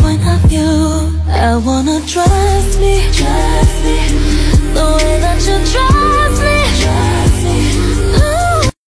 point of view I wanna trust me